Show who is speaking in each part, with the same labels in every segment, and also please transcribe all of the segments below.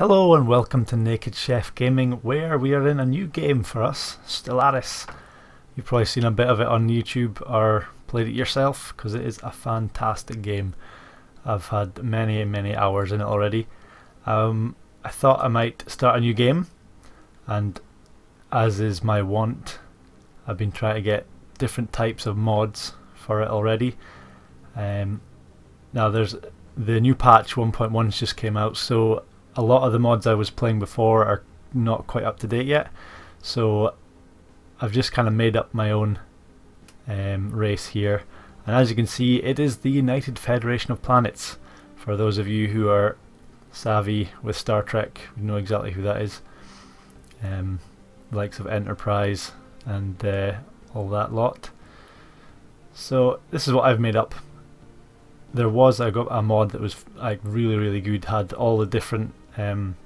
Speaker 1: Hello and welcome to Naked Chef Gaming, where we are in a new game for us, Stellaris. You've probably seen a bit of it on YouTube or played it yourself, because it is a fantastic game. I've had many, many hours in it already. Um, I thought I might start a new game, and as is my want, I've been trying to get different types of mods for it already. Um, now there's the new patch 1.1 just came out, so a lot of the mods I was playing before are not quite up to date yet. So I've just kind of made up my own um, race here. And as you can see, it is the United Federation of Planets. For those of you who are savvy with Star Trek, you know exactly who that is. Um, likes of Enterprise and uh, all that lot. So this is what I've made up there was got a mod that was like really really good had all the different um,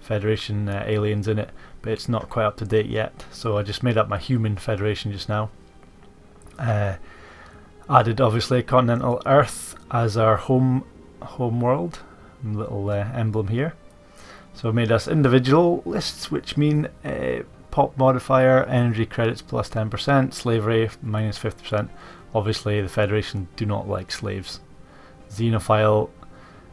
Speaker 1: Federation uh, aliens in it but it's not quite up to date yet. So I just made up my human Federation just now. Uh, added obviously continental Earth as our home home world. Little uh, emblem here. So I made us individualist which mean uh, pop modifier energy credits plus 10% slavery minus 50% obviously the Federation do not like slaves. Xenophile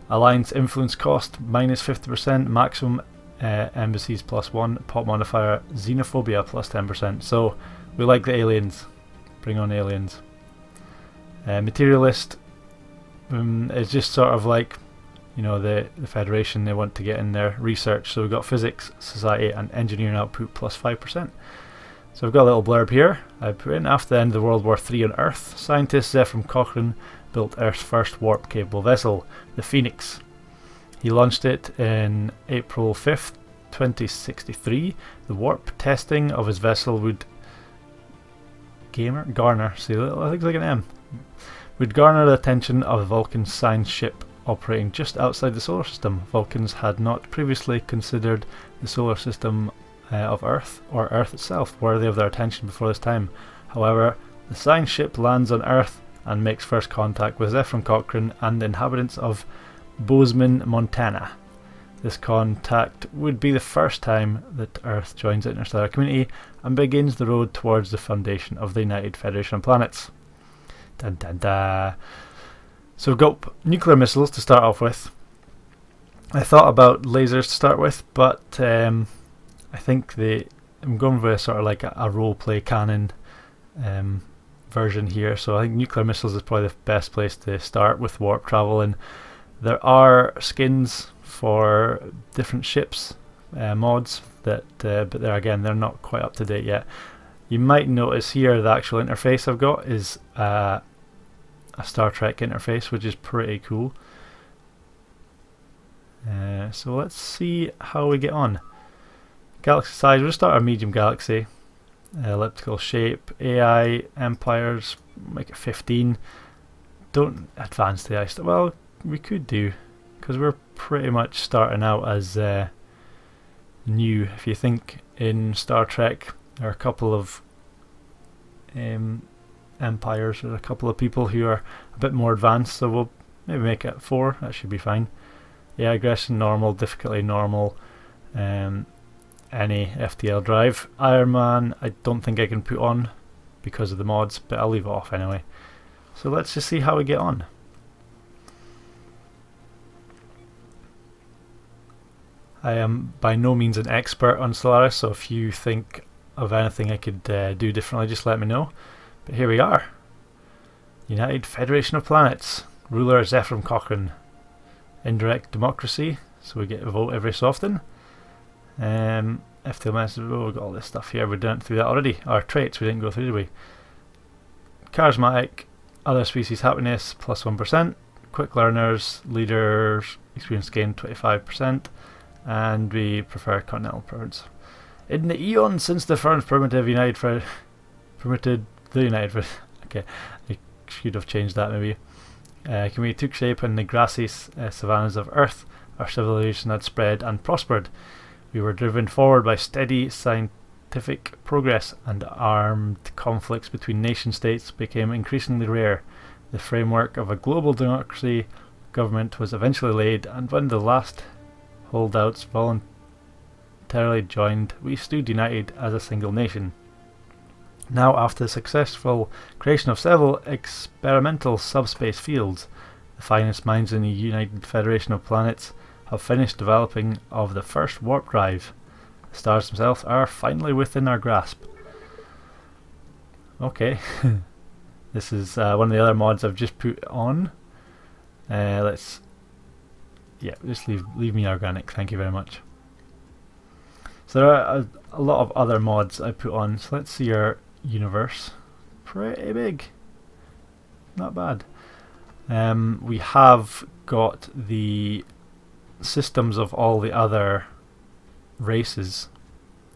Speaker 1: Alliance influence cost minus 50%, maximum uh, embassies plus 1, pop modifier, xenophobia plus 10%. So we like the aliens. Bring on aliens. Uh, materialist um, is just sort of like, you know, the, the Federation, they want to get in their research. So we've got physics, society, and engineering output plus 5%. So I've got a little blurb here. I put in after the end of the World War III on Earth, scientist Zefram Cochrane built Earth's first warp capable vessel, the Phoenix. He launched it in April 5th, 2063. The warp testing of his vessel would gamer garner, see think it's like an M, would garner the attention of a Vulcan science ship operating just outside the solar system. Vulcans had not previously considered the solar system uh, of Earth or Earth itself worthy of their attention before this time. However, the science ship lands on Earth and makes first contact with Zefram Cochrane and the inhabitants of Bozeman, Montana. This contact would be the first time that Earth joins the interstellar community and begins the road towards the foundation of the United Federation of Planets. Dun, dun, dun. So we've got nuclear missiles to start off with. I thought about lasers to start with, but um, I think the I'm going with sort of like a, a role play cannon um, version here. So I think nuclear missiles is probably the best place to start with warp travel. And there are skins for different ships uh, mods that, uh, but there again, they're not quite up to date yet. You might notice here the actual interface I've got is uh, a Star Trek interface, which is pretty cool. Uh, so let's see how we get on. Galaxy size, we'll start our medium galaxy elliptical shape, AI, empires, make it 15. Don't advance the ice. Well, we could do, because we're pretty much starting out as uh, new. If you think in Star Trek, there are a couple of um, empires, there's a couple of people who are a bit more advanced, so we'll maybe make it 4, that should be fine. Yeah, aggression normal, difficulty normal, um, any FTL drive. Iron Man I don't think I can put on because of the mods, but I'll leave it off anyway. So let's just see how we get on. I am by no means an expert on Stellaris, so if you think of anything I could uh, do differently, just let me know. But here we are. United Federation of Planets. Ruler is Cochrane. Indirect democracy, so we get a vote every so often. Um, FTLMS, oh, we've got all this stuff here, We've done through that already. Our traits, we didn't go through, did we? Charismatic, other species happiness, plus 1. Quick learners, leaders, experience gain 25%. And we prefer continental birds. In the eon since the first primitive United Fred permitted the United Fred okay, I should have changed that maybe. Uh, we took shape in the grassy uh, savannas of Earth. Our civilization had spread and prospered. We were driven forward by steady scientific progress, and armed conflicts between nation states became increasingly rare. The framework of a global democracy government was eventually laid, and when the last holdouts voluntarily joined, we stood united as a single nation. Now, after the successful creation of several experimental subspace fields, the finest minds in the United Federation of Planets have finished developing of the first warp drive. The stars themselves are finally within our grasp. Okay, this is uh, one of the other mods I've just put on. Uh, let's, yeah, just leave leave me organic. Thank you very much. So there are a, a lot of other mods I put on. So let's see our universe. Pretty big. Not bad. Um, we have got the systems of all the other races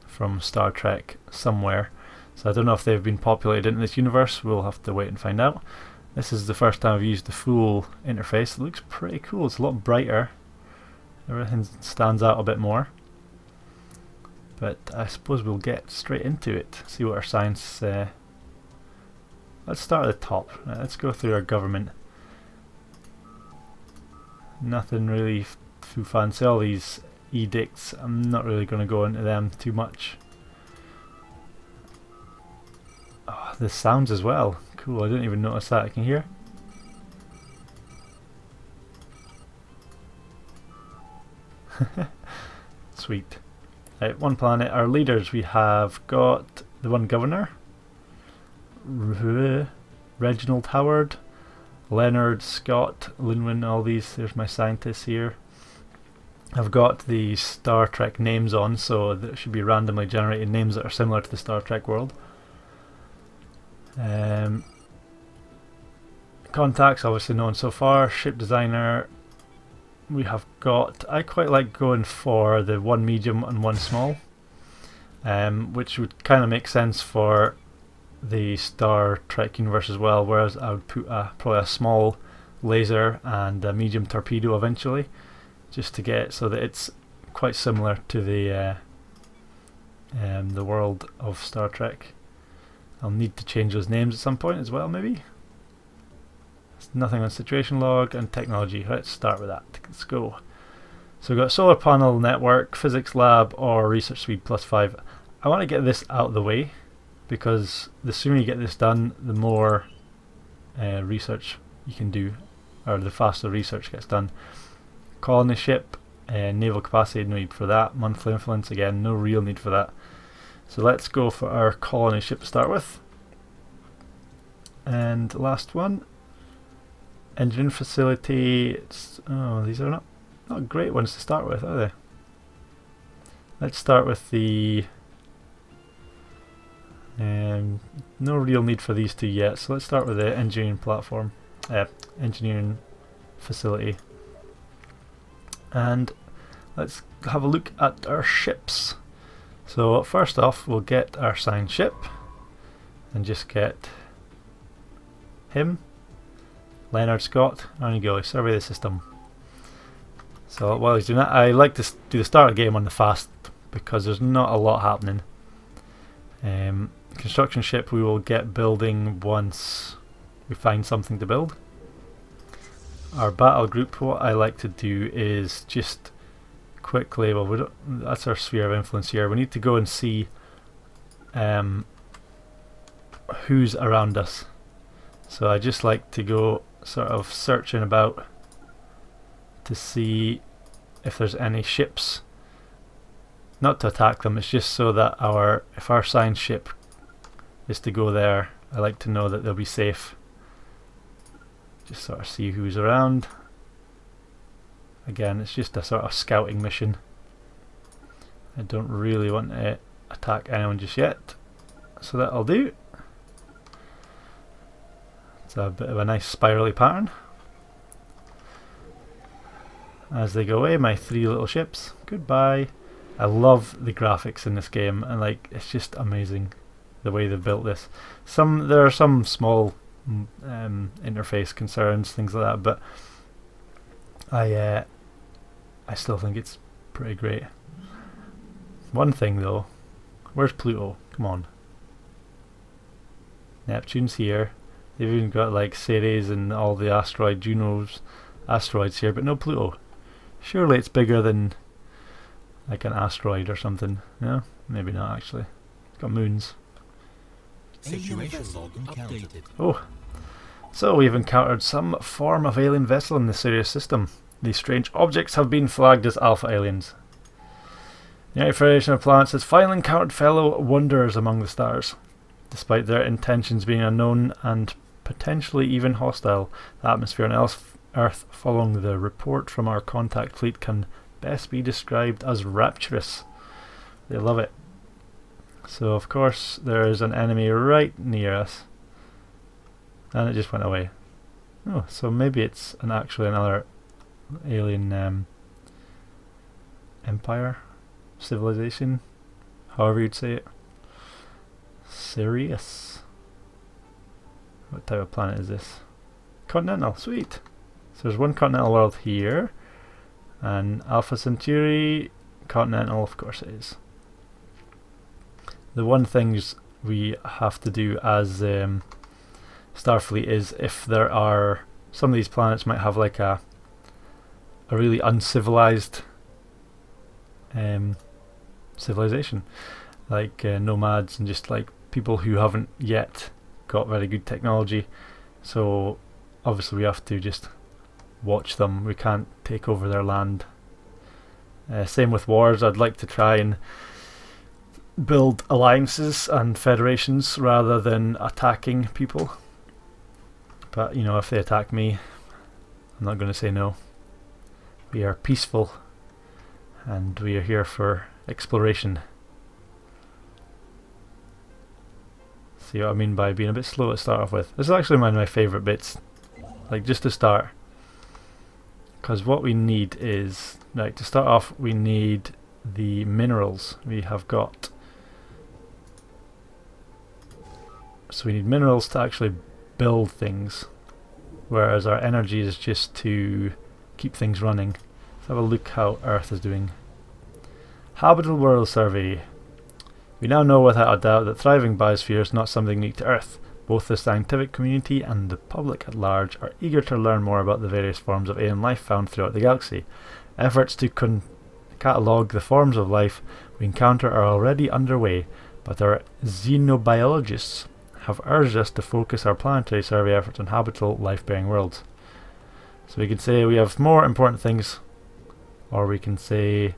Speaker 1: from Star Trek somewhere. So I don't know if they've been populated in this universe, we'll have to wait and find out. This is the first time I've used the full interface. It looks pretty cool, it's a lot brighter. Everything stands out a bit more. But I suppose we'll get straight into it, see what our science... Uh, let's start at the top. Right, let's go through our government. Nothing really too fancy. All these edicts, I'm not really going to go into them too much. Oh, the sounds as well. Cool, I didn't even notice that. I can hear. Sweet. Right, one planet. Our leaders, we have got the one governor, Reginald Howard, Leonard, Scott, Linwin, all these. There's my scientists here. I've got the Star Trek names on, so that should be randomly generated names that are similar to the Star Trek world. Um, contacts, obviously known so far. Ship designer, we have got. I quite like going for the one medium and one small, um, which would kind of make sense for the Star Trek universe as well. Whereas I would put a, probably a small laser and a medium torpedo eventually just to get so that it's quite similar to the uh, um, the world of Star Trek. I'll need to change those names at some point as well, maybe. There's nothing on situation log and technology. Let's start with that. Let's go. So we've got solar panel network, physics lab, or research speed plus five. I want to get this out of the way because the sooner you get this done, the more uh, research you can do, or the faster research gets done. Colony ship, uh, naval capacity, no need for that. Monthly influence, again, no real need for that. So let's go for our colony ship to start with. And last one, engine facility. It's, oh, these are not, not great ones to start with, are they? Let's start with the... Um, no real need for these two yet, so let's start with the engineering platform, uh, engineering facility and let's have a look at our ships. So first off we'll get our science ship and just get him, Leonard Scott, on you go, survey the system. So while he's doing that, I like to do the start of the game on the fast because there's not a lot happening. Um, construction ship we will get building once we find something to build our battle group, what I like to do is just quickly, well, we that's our sphere of influence here. We need to go and see um, who's around us. So I just like to go sort of searching about to see if there's any ships. Not to attack them, it's just so that our if our science ship is to go there, I like to know that they'll be safe just sort of see who's around. Again it's just a sort of scouting mission. I don't really want to attack anyone just yet so that'll do. It's a bit of a nice spirally pattern. As they go away my three little ships goodbye. I love the graphics in this game and like it's just amazing the way they've built this. Some there are some small um, interface concerns, things like that. But I uh, I still think it's pretty great. One thing though, where's Pluto? Come on. Neptune's here. They've even got like Ceres and all the asteroid Juno's asteroids here, but no Pluto. Surely it's bigger than like an asteroid or something. Yeah, maybe not actually. It's got moons.
Speaker 2: Situation log updated.
Speaker 1: Oh, so we've encountered some form of alien vessel in the Sirius system. These strange objects have been flagged as alpha aliens. The United Federation of Planets has finally encountered fellow wanderers among the stars. Despite their intentions being unknown and potentially even hostile, the atmosphere on Earth following the report from our contact fleet can best be described as rapturous. They love it. So of course there is an enemy right near us. And it just went away. Oh, so maybe it's an actually another alien um, empire, civilization, however you'd say it. Sirius. What type of planet is this? Continental, sweet. So there's one continental world here, and Alpha Centauri, continental, of course it is. The one things we have to do as um, Starfleet is if there are some of these planets might have like a a really uncivilized um, civilization, like uh, nomads and just like people who haven't yet got very good technology. So obviously we have to just watch them. We can't take over their land. Uh, same with wars. I'd like to try and build alliances and federations rather than attacking people. But you know, if they attack me, I'm not going to say no. We are peaceful and we are here for exploration. See what I mean by being a bit slow to start off with. This is actually one of my favourite bits. Like just to start. Because what we need is, like to start off we need the minerals. We have got so we need minerals to actually build things whereas our energy is just to keep things running. Let's have a look how Earth is doing. Habitable World Survey. We now know without a doubt that thriving biosphere is not something unique to Earth. Both the scientific community and the public at large are eager to learn more about the various forms of alien life found throughout the galaxy. Efforts to catalogue the forms of life we encounter are already underway, but our xenobiologists have urged us to focus our planetary survey efforts on habitable, life-bearing worlds. So we can say we have more important things, or we can say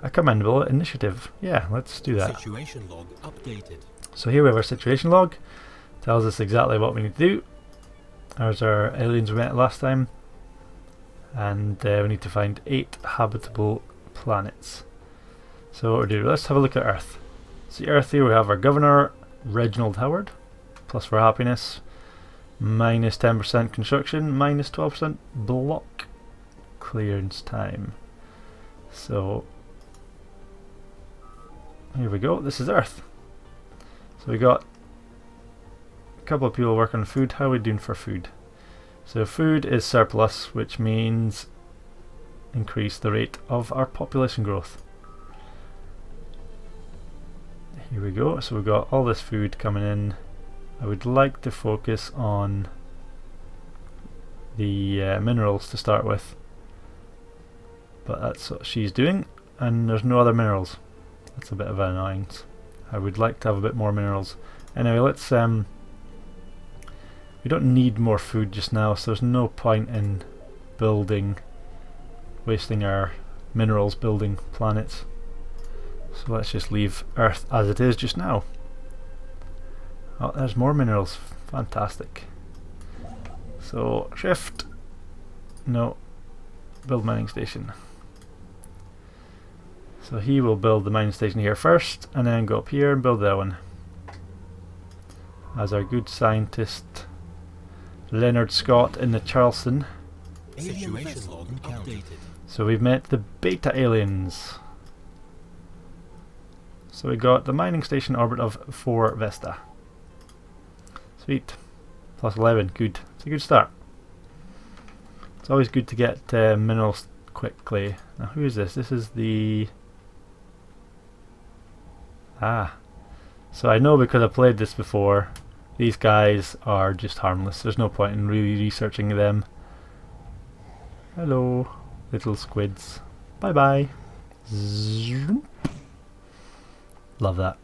Speaker 1: a commendable initiative. Yeah, let's do that.
Speaker 2: Situation log updated.
Speaker 1: So here we have our situation log. Tells us exactly what we need to do. There's our aliens we met last time. And uh, we need to find eight habitable planets. So what we do, let's have a look at Earth. See Earth here we have our governor, Reginald Howard plus for happiness, minus 10% construction, minus 12% block clearance time. So here we go, this is Earth. So we got a couple of people working on food. How are we doing for food? So food is surplus, which means increase the rate of our population growth. Here we go, so we've got all this food coming in I would like to focus on the uh, minerals to start with. But that's what she's doing and there's no other minerals. That's a bit of an annoyance. I would like to have a bit more minerals. Anyway let's um we don't need more food just now so there's no point in building wasting our minerals building planets. So let's just leave Earth as it is just now Oh, there's more minerals. Fantastic. So, shift. No. Build mining station. So he will build the mining station here first, and then go up here and build that one. As our good scientist Leonard Scott in the Charleston. So we've met the beta aliens. So we got the mining station orbit of 4 Vesta. Sweet. Plus 11, good. It's a good start. It's always good to get uh, minerals quickly. Now who is this? This is the... Ah. So I know because I've played this before, these guys are just harmless. There's no point in really researching them. Hello, little squids. Bye bye. Love that.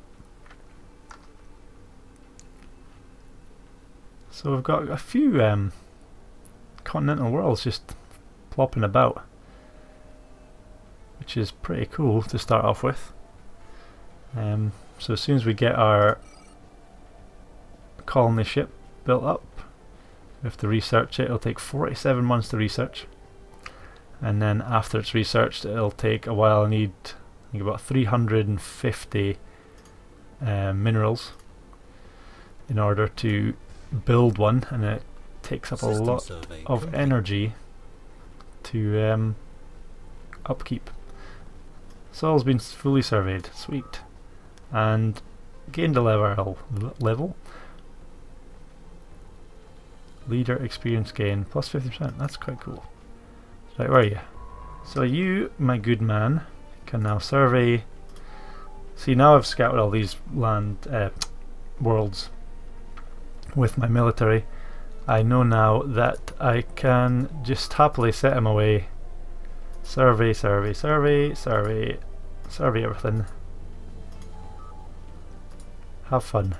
Speaker 1: So we've got a few um, continental worlds just plopping about, which is pretty cool to start off with. Um, so as soon as we get our colony ship built up, we have to research it. It'll take 47 months to research. And then after it's researched, it'll take a while. I need I think about 350 uh, minerals in order to build one, and it takes up a lot of
Speaker 2: complete.
Speaker 1: energy to um, upkeep. Sol's been fully surveyed, sweet, and gained a level. Level. Leader experience gain plus plus fifty percent. That's quite cool. Right, where are you? So you, my good man, can now survey. See, now I've scouted all these land uh, worlds with my military. I know now that I can just happily set him away. Survey, survey, survey, survey, survey everything. Have fun.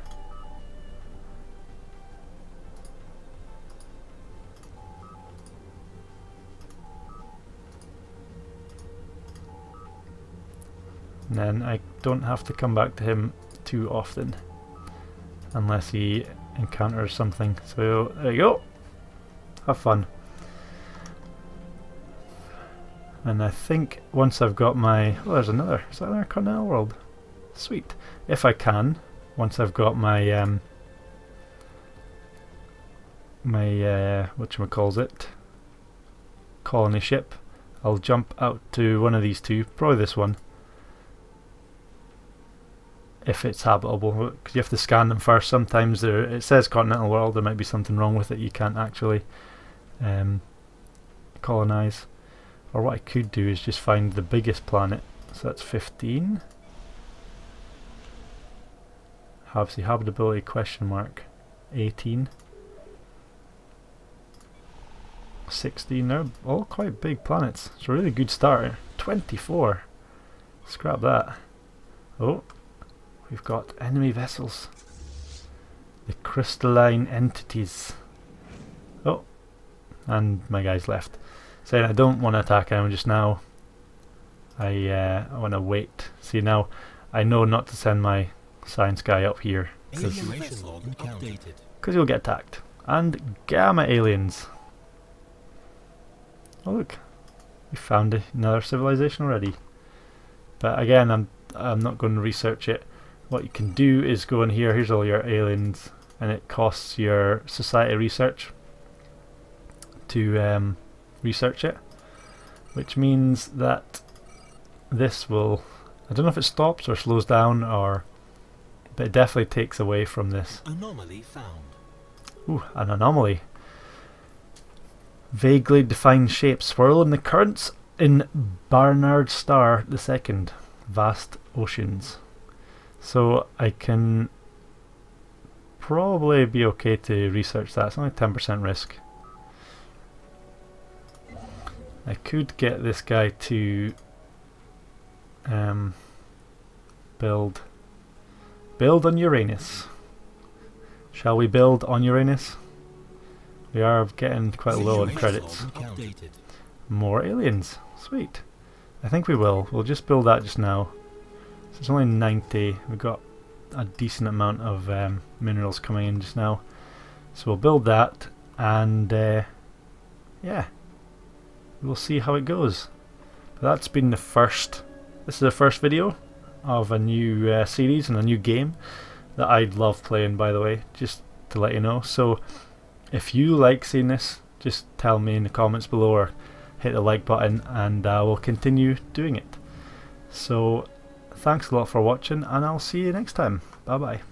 Speaker 1: And then I don't have to come back to him too often. Unless he encounters something. So there you go. Have fun. And I think once I've got my... Oh, there's another. Is that another Continental World? Sweet. If I can, once I've got my... Um, my, uh, whatchamacalls it? Colony ship. I'll jump out to one of these two. Probably this one. If it's habitable, because you have to scan them first. Sometimes there, it says continental world. There might be something wrong with it. You can't actually um, colonize. Or what I could do is just find the biggest planet. So that's 15. Have the habitability question mark 18. 16. They're all quite big planets. It's a really good start. 24. Scrap that. Oh, we've got enemy vessels. The crystalline entities. Oh, and my guy's left. Saying I don't want to attack him just now. I uh, I want to wait. See now, I know not to send my science guy up here because
Speaker 2: Alien
Speaker 1: because
Speaker 2: vessel updated.
Speaker 1: you'll get attacked. And gamma aliens. Oh look, we found another civilization already. But again, I'm I'm not going to research it. What you can do is go in here. Here's all your aliens, and it costs your society research to um, research it, which means that this will. I don't know if it stops or slows down, or but it definitely takes away from this.
Speaker 2: Anomaly found.
Speaker 1: Ooh, an anomaly. Vaguely defined shape swirl in the currents in Barnard Star the Second. Vast oceans. So I can probably be okay to research that. It's only 10% risk. I could get this guy to um, build build on Uranus. Shall we build on Uranus? We are getting quite low on credits. More aliens. Sweet. I think we will. We'll just build that just now. So it's only 90. We've got a decent amount of um, minerals coming in just now. So we'll build that and uh, yeah, we'll see how it goes. But that's been the first, this is the first video of a new uh, series and a new game that I love playing by the way, just to let you know. So if you like seeing this, just tell me in the comments below or hit the like button and uh, we'll continue doing it. So thanks a lot for watching and I'll see you next time. Bye bye.